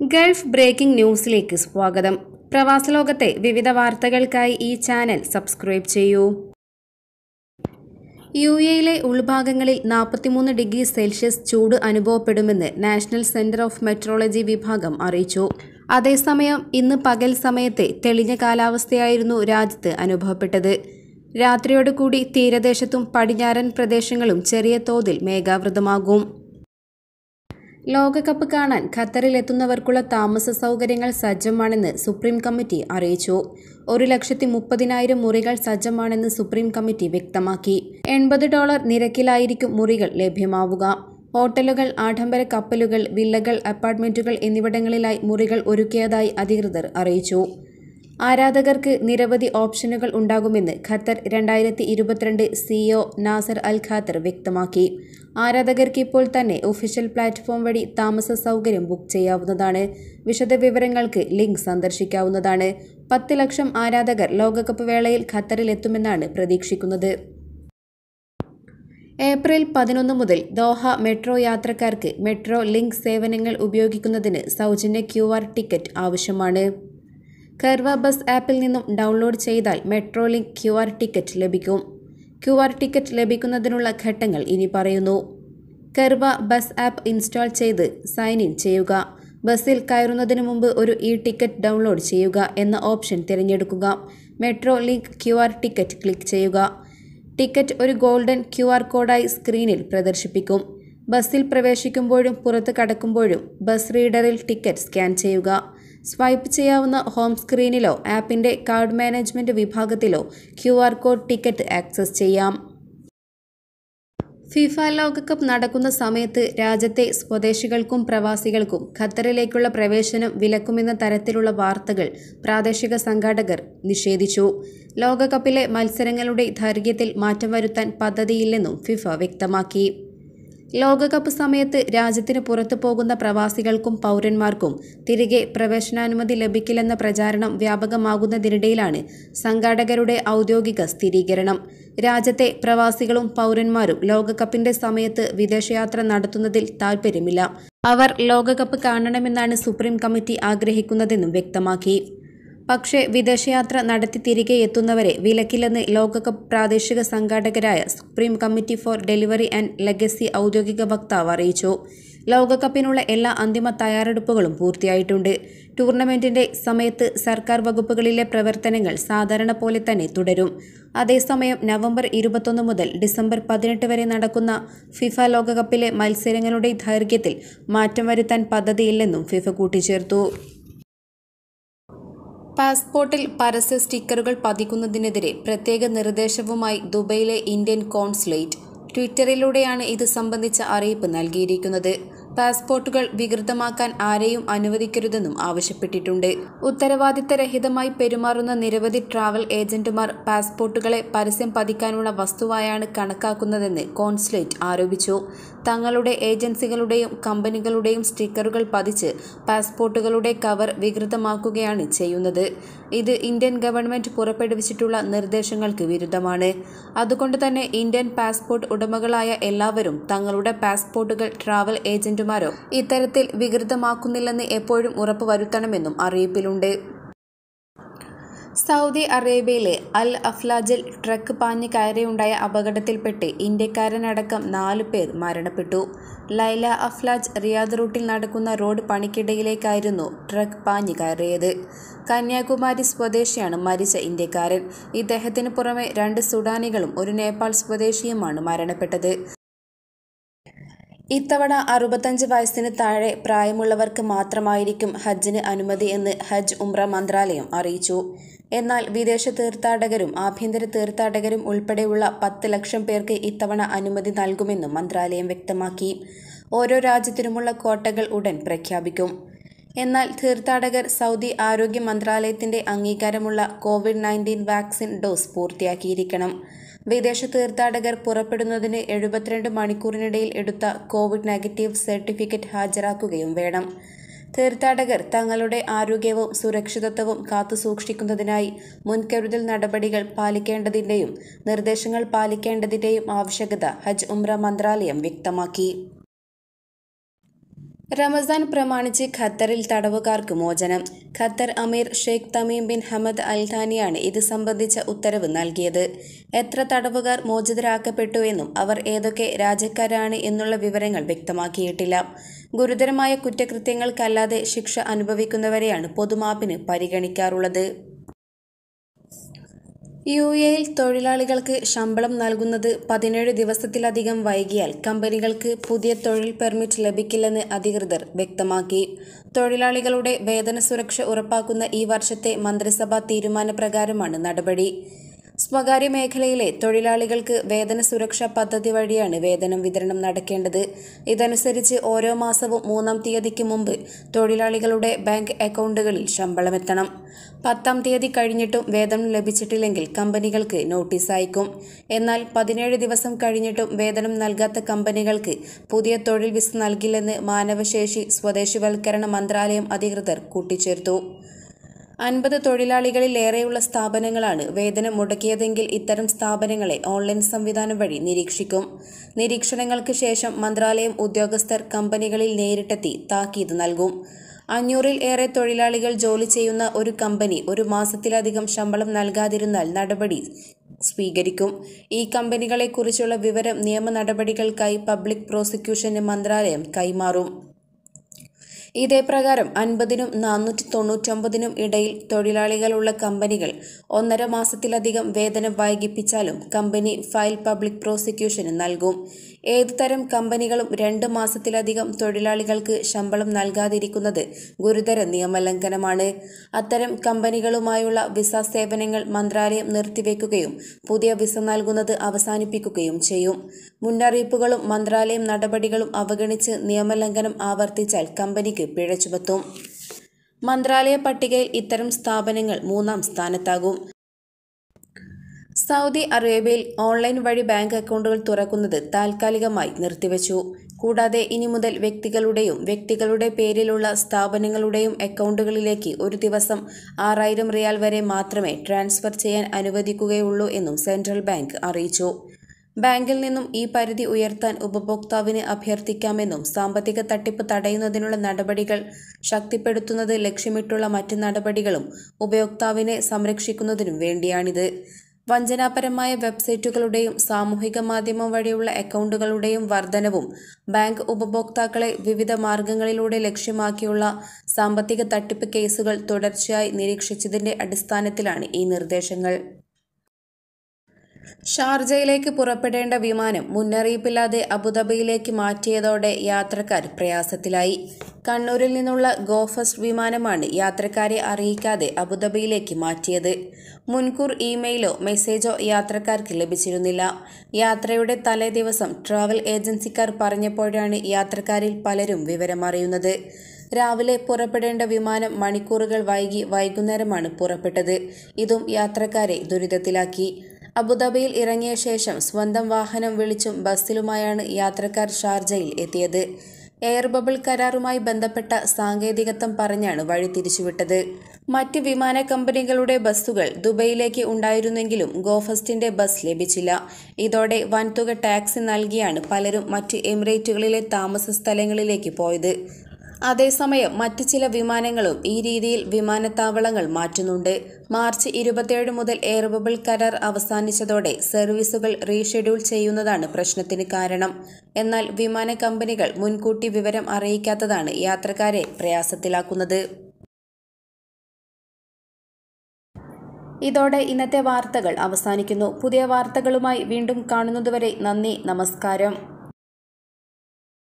Gulf breaking ന്യൂസിലേക്ക് സ്വാഗതം. പ്രവാസലോകത്തെ വിവിധ വാർത്തകൾക്കായി ഈ ചാനൽ സബ്സ്ക്രൈബ് ചെയ്യൂ. യു എയിലെ ഉൾഭാഗങ്ങളിൽ നാൽപ്പത്തിമൂന്ന് ഡിഗ്രി സെൽഷ്യസ് ചൂട് അനുഭവപ്പെടുമെന്ന് നാഷണൽ സെന്റർ ഓഫ് മെട്രോളജി വിഭാഗം അറിയിച്ചു. അതേസമയം ഇന്ന് പകൽ സമയത്തെ തെളിഞ്ഞ കാലാവസ്ഥയായിരുന്നു രാജ്യത്ത് അനുഭവപ്പെട്ടത്. രാത്രിയോടുകൂടി തീരദേശത്തും പടിഞ്ഞാറൻ പ്രദേശങ്ങളും ചെറിയ തോതിൽ മേഘാവൃതമാകും. ലോകകപ്പ് കാണാൻ ഖത്തറിലെത്തുന്നവർക്കുള്ള താമസ സൗകര്യങ്ങൾ സജ്ജമാണെന്ന് സുപ്രീം കമ്മിറ്റി അറിയിച്ചു. ഒരു ലക്ഷത്തി മുപ്പതിനായിരം മുറികൾ സജ്ജമാണെന്ന് സുപ്രീം കമ്മിറ്റി വ്യക്തമാക്കി. എൺപത് ഡോളർ നിരക്കിലായിരിക്കും മുറികൾ ലഭ്യമാവുക. ഹോട്ടലുകൾ ആഡംബര കപ്പലുകൾ വില്ലകൾ അപ്പാർട്ട്മെന്റുകൾ എന്നിവിടങ്ങളിലായി മുറികൾ ഒരുക്കിയതായി അധികൃതർ അറിയിച്ചു. ആരാധകർക്ക് നിരവധി ഓപ്ഷനുകൾ ഉണ്ടാകുമെന്ന് ഖത്തർ രണ്ടായിരത്തി ഇരുപത്തിരണ്ട് സിഇഒ നാസർ അൽ ഖാത്തർ വ്യക്തമാക്കി. ആരാധകർക്ക് ഇപ്പോൾ തന്നെ ഒഫീഷ്യൽ പ്ലാറ്റ്ഫോം വഴി താമസ സൗകര്യം ബുക്ക് ചെയ്യാവുന്നതാണ്. വിശദവിവരങ്ങൾക്ക് ലിങ്ക് സന്ദർശിക്കാവുന്നതാണ്. പത്ത് ലക്ഷം ആരാധകർ ലോകകപ്പ് വേളയിൽ ഖത്തറിൽ എത്തുമെന്നാണ് പ്രതീക്ഷിക്കുന്നത്. ഏപ്രിൽ പതിനൊന്ന് മുതൽ ദോഹ മെട്രോ യാത്രക്കാർക്ക് മെട്രോ ലിങ്ക് സേവനങ്ങൾ ഉപയോഗിക്കുന്നതിന് സൗജന്യ ക്യു ടിക്കറ്റ് ആവശ്യമാണ്. കർവ ബസ് ആപ്പിൽ നിന്നും ഡൗൺലോഡ് ചെയ്താൽ metro link Q R ticket ലഭിക്കും. ക്യു ആർ ടിക്കറ്റ് ലഭിക്കുന്നതിനുള്ള ഘട്ടങ്ങൾ ഇനി പറയുന്നു. കർവ ബസ് ആപ്പ് ഇൻസ്റ്റാൾ ചെയ്ത് സൈൻ ഇൻ ചെയ്യുക. ബസ്സിൽ കയറുന്നതിന് മുമ്പ് ഒരു ഇ ടിക്കറ്റ് ഡൗൺലോഡ് ചെയ്യുക എന്ന ഓപ്ഷൻ തിരഞ്ഞെടുക്കുക. Metro link Q R ticket click ചെയ്യുക. ടിക്കറ്റ് ഒരു ഗോൾഡൻ ക്യു ആർ കോഡായി സ്ക്രീനിൽ പ്രദർശിപ്പിക്കും. ബസ്സിൽ പ്രവേശിക്കുമ്പോഴും പുറത്ത് കടക്കുമ്പോഴും ബസ് റീഡറിൽ ടിക്കറ്റ് സ്കാൻ ചെയ്യുക. സ്വൈപ്പ് ചെയ്യാവുന്ന ഹോം സ്ക്രീനിലോ ആപ്പിന്റെ കാർഡ് മാനേജ്മെന്റ് വിഭാഗത്തിലോ ക്യു കോഡ് ടിക്കറ്റ് ആക്സസ് ചെയ്യാം. ഫിഫ ലോകകപ്പ് നടക്കുന്ന സമയത്ത് രാജ്യത്തെ സ്വദേശികൾക്കും പ്രവാസികൾക്കും ഖത്തറിലേക്കുള്ള പ്രവേശനം വിലക്കുമെന്ന തരത്തിലുള്ള വാർത്തകൾ പ്രാദേശിക സംഘാടകർ നിഷേധിച്ചു. ലോകകപ്പിലെ മത്സരങ്ങളുടെ ദൈർഘ്യത്തിൽ മാറ്റം വരുത്താൻ പദ്ധതിയില്ലെന്നും ഫിഫ വ്യക്തമാക്കി. ലോകകപ്പ് സമയത്ത് രാജ്യത്തിന് പുറത്തു പോകുന്ന പ്രവാസികൾക്കും പൗരന്മാർക്കും തിരികെ പ്രവേശനാനുമതി ലഭിക്കില്ലെന്ന പ്രചാരണം വ്യാപകമാകുന്നതിനിടയിലാണ് സംഘാടകരുടെ ഔദ്യോഗിക സ്ഥിരീകരണം. രാജ്യത്തെ പ്രവാസികളും പൗരന്മാരും ലോകകപ്പിന്റെ സമയത്ത് വിദേശയാത്ര നടത്തുന്നതിൽ താൽപ്പര്യമില്ല. അവർ ലോകകപ്പ് കാണണമെന്നാണ് സുപ്രീം കമ്മിറ്റി ആഗ്രഹിക്കുന്നതെന്നും വ്യക്തമാക്കി. പക്ഷേ വിദേശയാത്ര നടത്തി തിരികെ എത്തുന്നവരെ വിലക്കില്ലെന്ന് ലോകകപ്പ് പ്രാദേശിക സംഘാടകരായ supreme committee for delivery and legacy ഔദ്യോഗിക വക്താവ് അറിയിച്ചു. ലോകകപ്പിനുള്ള എല്ലാ അന്തിമ തയ്യാറെടുപ്പുകളും പൂർത്തിയായിട്ടുണ്ട്. ടൂർണമെന്റിന്റെ സമയത്ത് സർക്കാർ വകുപ്പുകളിലെ പ്രവർത്തനങ്ങൾ സാധാരണ പോലെ തന്നെ തുടരും. അതേസമയം നവംബർ ഇരുപത്തൊന്ന് മുതൽ ഡിസംബർ പതിനെട്ട് വരെ നടക്കുന്ന ഫിഫ ലോകകപ്പിലെ മത്സരങ്ങളുടെ ദൈർഘ്യത്തിൽ മാറ്റം വരുത്താൻ പദ്ധതിയില്ലെന്നും ഫിഫ കൂട്ടിച്ചേർത്തു. പാസ്പോർട്ടിൽ പരസ്യ സ്റ്റിക്കറുകൾ പതിക്കുന്നതിനെതിരെ പ്രത്യേക നിർദ്ദേശവുമായി ദുബൈയിലെ ഇന്ത്യൻ കോൺസുലേറ്റ് ട്വിറ്ററിലൂടെയാണ് ഇത് സംബന്ധിച്ച അറിയിപ്പ് നൽകിയിരിക്കുന്നത്. പാസ്പോർട്ടുകൾ വികൃതമാക്കാൻ ആരെയും അനുവദിക്കരുതെന്നും ആവശ്യപ്പെട്ടിട്ടുണ്ട്. ഉത്തരവാദിത്തരഹിതമായി പെരുമാറുന്ന നിരവധി ട്രാവൽ ഏജന്റുമാർ പാസ്പോർട്ടുകളെ പരസ്യം പതിക്കാനുള്ള വസ്തുവായാണ് കണക്കാക്കുന്നതെന്ന് കോൺസുലേറ്റ് ആരോപിച്ചു. തങ്ങളുടെ ഏജൻസികളുടെയും കമ്പനികളുടെയും സ്റ്റിക്കറുകൾ പതിച്ച് പാസ്പോർട്ടുകളുടെ കവർ വികൃതമാക്കുകയാണ് ചെയ്യുന്നത്. ഇത് ഇന്ത്യൻ ഗവൺമെന്റ് പുറപ്പെടുവിച്ചിട്ടുള്ള നിർദ്ദേശങ്ങൾക്ക് വിരുദ്ധമാണ്. അതുകൊണ്ട് തന്നെ ഇന്ത്യൻ പാസ്പോർട്ട് ഉടമകളായ എല്ലാവരും തങ്ങളുടെ പാസ്പോർട്ടുകൾ ട്രാവൽ ഏജന്റുമാരോ ഇത്തരത്തിൽ വികൃതമാക്കുന്നില്ലെന്ന് എപ്പോഴും ഉറപ്പുവരുത്തണമെന്നും അറിയിപ്പിലുണ്ട്. സൗദി അറേബ്യയിലെ അൽ അഫ്ലാജിൽ ട്രക്ക് പാഞ്ഞ് കയറിയുണ്ടായ അപകടത്തിൽപ്പെട്ട് ഇന്ത്യക്കാരനടക്കം നാലു പേർ മരണപ്പെട്ടു. ലൈല അഫ്ലാജ് റിയാദ് റൂട്ടിൽ നടക്കുന്ന റോഡ് പണിക്കിടയിലേക്കായിരുന്നു ട്രക്ക് പാഞ്ഞ് കയറിയത്. കന്യാകുമാരി സ്വദേശിയാണ് മരിച്ച ഇന്ത്യക്കാരൻ. ഇദ്ദേഹത്തിന് പുറമെ രണ്ട് സുഡാനികളും ഒരു നേപ്പാൾ സ്വദേശിയുമാണ് മരണപ്പെട്ടത്. ഇത്തവണ അറുപത്തഞ്ച് വയസ്സിന് താഴെ പ്രായമുള്ളവർക്ക് മാത്രമായിരിക്കും ഹജ്ജിന് അനുമതി എന്ന് ഹജ്ജ് ഉംറ മന്ത്രാലയം അറിയിച്ചു. എന്നാൽ വിദേശ തീർത്ഥാടകരും ആഭ്യന്തര തീർത്ഥാടകരും ഉൾപ്പെടെയുള്ള പത്ത് ലക്ഷം പേർക്ക് ഇത്തവണ അനുമതി നൽകുമെന്നും മന്ത്രാലയം വ്യക്തമാക്കി. ഓരോ രാജ്യത്തിനുമുള്ള കോട്ടകൾ ഉടൻ പ്രഖ്യാപിക്കും. എന്നാൽ തീർത്ഥാടകർ സൗദി ആരോഗ്യ മന്ത്രാലയത്തിന്റെ അംഗീകാരമുള്ള കോവിഡ് നയന്റീൻ വാക്സിൻ ഡോസ് പൂർത്തിയാക്കിയിരിക്കണം. വിദേശ തീർത്ഥാടകർ പുറപ്പെടുന്നതിന് എഴുപത്തിരണ്ട് മണിക്കൂറിനിടയിൽ എടുത്ത കോവിഡ് നെഗറ്റീവ് സർട്ടിഫിക്കറ്റ് ഹാജരാക്കുകയും വേണം. തീർത്ഥാടകർ തങ്ങളുടെ ആരോഗ്യവും സുരക്ഷിതത്വവും കാത്തുസൂക്ഷിക്കുന്നതിനായി മുൻകരുതൽ നടപടികൾ പാലിക്കേണ്ടതിന്റെയും നിർദ്ദേശങ്ങൾ പാലിക്കേണ്ടതിന്റെയും ആവശ്യകത ഹജ്ജ് ഉംറ മന്ത്രാലയം വ്യക്തമാക്കി. റമസാൻ പ്രമാണിച്ച് ഖത്തറിൽ തടവുകാർക്ക് മോചനം. ഖത്തർ അമീർ Sheikh Tamim bin Hamad Al ഥാനിയാണ് ഇത് സംബന്ധിച്ച ഉത്തരവ് നൽകിയത്. എത്ര തടവുകാർ മോചിതരാക്കപ്പെട്ടു എന്നും അവർ ഏതൊക്കെ രാജ്യക്കാരാണ് എന്നുള്ള വിവരങ്ങൾ വ്യക്തമാക്കിയിട്ടില്ല. ഗുരുതരമായ കുറ്റകൃത്യങ്ങൾക്കല്ലാതെ ശിക്ഷ അനുഭവിക്കുന്നവരെയാണ് പൊതുമാപ്പിന് പരിഗണിക്കാറുള്ളത്. യു എയിൽ തൊഴിലാളികൾക്ക് ശമ്പളം നൽകുന്നത് പതിനേഴ് ദിവസത്തിലധികം വൈകിയാൽ കമ്പനികൾക്ക് പുതിയ തൊഴിൽ പെർമിറ്റ് ലഭിക്കില്ലെന്ന് അധികൃതർ വ്യക്തമാക്കി. തൊഴിലാളികളുടെ വേതന സുരക്ഷ ഉറപ്പാക്കുന്ന ഈ വർഷത്തെ മന്ത്രിസഭാ തീരുമാനപ്രകാരമാണ് നടപടി. സ്വകാര്യ മേഖലയിലെ തൊഴിലാളികൾക്ക് വേതന സുരക്ഷാ പദ്ധതി വഴിയാണ് വേതനം വിതരണം നടക്കേണ്ടത്. ഇതനുസരിച്ച് ഓരോ മാസവും മൂന്നാം തീയതിക്ക് മുമ്പ് തൊഴിലാളികളുടെ ബാങ്ക് അക്കൗണ്ടുകളിൽ ശമ്പളമെത്തണം പത്താം തീയതി കഴിഞ്ഞിട്ടും വേതനം ലഭിച്ചിട്ടില്ലെങ്കിൽ കമ്പനികൾക്ക് നോട്ടീസ് അയക്കും. എന്നാൽ പതിനേഴ് ദിവസം കഴിഞ്ഞിട്ടും വേതനം നൽകാത്ത കമ്പനികൾക്ക് പുതിയ തൊഴിൽ വിസ നൽകില്ലെന്ന് മാനവശേഷി സ്വദേശിവൽക്കരണ മന്ത്രാലയം അധികൃതർ കൂട്ടിച്ചേർത്തു. അൻപത് തൊഴിലാളികളിലേറെയുള്ള സ്ഥാപനങ്ങളാണ് വേതനം മുടക്കിയതെങ്കിൽ ഇത്തരം സ്ഥാപനങ്ങളെ ഓൺലൈൻ സംവിധാനം വഴി നിരീക്ഷിക്കും. നിരീക്ഷണങ്ങൾക്ക് ശേഷം മന്ത്രാലയം ഉദ്യോഗസ്ഥർ കമ്പനികളിൽ നേരിട്ടെത്തി താക്കീത് നൽകും. അഞ്ഞൂറിൽ ഏറെ തൊഴിലാളികൾ ജോലി ചെയ്യുന്ന ഒരു കമ്പനി ഒരു മാസത്തിലധികം ശമ്പളം നൽകാതിരുന്നാൽ നടപടി സ്വീകരിക്കും. ഈ കമ്പനികളെക്കുറിച്ചുള്ള വിവരം നിയമ നടപടികൾക്കായി പബ്ലിക് പ്രോസിക്യൂഷന് മന്ത്രാലയം കൈമാറും. ഇതേ പ്രകാരം അൻപതിനും നാനൂറ്റി തൊണ്ണൂറ്റൊമ്പതിനും ഇടയിൽ തൊഴിലാളികളുള്ള കമ്പനികൾ ഒന്നര മാസത്തിലധികം വേതനം വൈകിപ്പിച്ചാലും കമ്പനി ഫയൽ പബ്ലിക് പ്രോസിക്യൂഷന് നൽകും. ഏതുതരം കമ്പനികളും രണ്ട് മാസത്തിലധികം തൊഴിലാളികൾക്ക് ശമ്പളം നൽകാതിരിക്കുന്നത് ഗുരുതര നിയമലംഘനമാണ്. അത്തരം കമ്പനികളുമായുള്ള വിസ സേവനങ്ങൾ മന്ത്രാലയം നിർത്തിവെക്കുകയും പുതിയ വിസ നൽകുന്നത് അവസാനിപ്പിക്കുകയും ചെയ്യും. മുന്നറിയിപ്പുകളും മന്ത്രാലയം നടപടികളും അവഗണിച്ച് നിയമലംഘനം ആവർത്തിച്ചാൽ കമ്പനിക്ക് പിഴ ചുമത്തും മന്ത്രാലയ പട്ടികയിൽ ഇത്തരം സ്ഥാപനങ്ങൾ മൂന്നാം സ്ഥാനത്താകും. സൗദി അറേബ്യയിൽ ഓൺലൈൻ വഴി ബാങ്ക് അക്കൗണ്ടുകൾ തുറക്കുന്നത് താൽക്കാലികമായി നിർത്തിവച്ചു. കൂടാതെ ഇനി മുതൽ വ്യക്തികളുടെയും വ്യക്തികളുടെ പേരിലുള്ള സ്ഥാപനങ്ങളുടെയും അക്കൗണ്ടുകളിലേക്ക് ഒരു ദിവസം ആറായിരം റിയാൽ വരെ മാത്രമേ ട്രാൻസ്ഫർ ചെയ്യാൻ അനുവദിക്കുകയുള്ളൂ എന്നും സെൻട്രൽ ബാങ്ക് അറിയിച്ചു. ബാങ്കിൽ നിന്നും ഈ പരിധി ഉയർത്താൻ ഉപഭോക്താവിന് അഭ്യർത്ഥിക്കാമെന്നും സാമ്പത്തിക തട്ടിപ്പ് തടയുന്നതിനുള്ള നടപടികൾ ശക്തിപ്പെടുത്തുന്നത് ലക്ഷ്യമിട്ടുള്ള മറ്റ് നടപടികളും ഉപയോക്താവിനെ സംരക്ഷിക്കുന്നതിനും വേണ്ടിയാണിത്. വഞ്ചനാപരമായ വെബ്സൈറ്റുകളുടെയും സാമൂഹിക മാധ്യമം വഴിയുള്ള അക്കൗണ്ടുകളുടെയും വർധനവും ബാങ്ക് ഉപഭോക്താക്കളെ വിവിധ മാർഗങ്ങളിലൂടെ ലക്ഷ്യമാക്കിയുള്ള സാമ്പത്തിക തട്ടിപ്പ് കേസുകൾ തുടർച്ചയായി നിരീക്ഷിച്ചതിന്റെ അടിസ്ഥാനത്തിലാണ് ഈ നിർദ്ദേശങ്ങൾ. ഷാർജയിലേക്ക് പുറപ്പെടേണ്ട വിമാനം മുന്നറിയിപ്പില്ലാതെ അബുദാബിയിലേക്ക് മാറ്റിയതോടെ യാത്രക്കാർ പ്രയാസത്തിലായി. കണ്ണൂരിൽ നിന്നുള്ള ഗോ ഫസ്റ്റ് വിമാനമാണ് യാത്രക്കാരെ അറിയിക്കാതെ അബുദാബിയിലേക്ക് മാറ്റിയത്. മുൻകൂർ ഇമെയിലോ മെസ്സേജോ യാത്രക്കാർക്ക് ലഭിച്ചിരുന്നില്ല. യാത്രയുടെ തലേ ദിവസം ട്രാവൽ ഏജൻസിക്കാർ പറഞ്ഞപ്പോഴാണ് യാത്രക്കാരിൽ പലരും വിവരമറിയുന്നത് രാവിലെ പുറപ്പെടേണ്ട വിമാനം മണിക്കൂറുകൾ വൈകി വൈകുന്നേരമാണ് പുറപ്പെട്ടത്. ഇതും യാത്രക്കാരെ ദുരിതത്തിലാക്കി. അബുദാബിയിൽ ഇറങ്ങിയ ശേഷം സ്വന്തം വാഹനം വിളിച്ചും ബസ്സിലുമായാണ് യാത്രക്കാർ ഷാർജയിൽ എത്തിയത്. എയർ ബബിൾ കരാറുമായി ബന്ധപ്പെട്ട സാങ്കേതികത്വം പറഞ്ഞാണ് വഴി തിരിച്ചുവിട്ടത്. മറ്റ് വിമാന കമ്പനികളുടെ ബസ്സുകൾ ദുബൈയിലേക്ക് ഉണ്ടായിരുന്നെങ്കിലും ഗോഫസ്റ്റിന്റെ ബസ് ലഭിച്ചില്ല. ഇതോടെ വൻതുക ടാക്സി നൽകിയാണ് പലരും മറ്റ് എമിറേറ്റുകളിലെ താമസ സ്ഥലങ്ങളിലേക്ക് പോയത്. അതേസമയം മറ്റ് ചില വിമാനങ്ങളും ഈ രീതിയിൽ വിമാനത്താവളങ്ങൾ മാറ്റുന്നുണ്ട്. മാർച്ച് ഇരുപത്തിയേഴ് മുതൽ എയർ ബബിൾ കരാർ അവസാനിച്ചതോടെ സർവീസുകൾ റീഷെഡ്യൂൾ ചെയ്യുന്നതാണ് പ്രശ്നത്തിന് കാരണം. എന്നാൽ വിമാന കമ്പനികൾ മുൻകൂട്ടി വിവരം അറിയിക്കാത്തതാണ് യാത്രക്കാരെ പ്രയാസത്തിലാക്കുന്നത്. ഇതോടെ ഇന്നത്തെ വാർത്തകൾ അവസാനിക്കുന്നു. പുതിയ വാർത്തകളുമായി വീണ്ടും കാണുന്നതുവരെ നന്ദി നമസ്കാരം.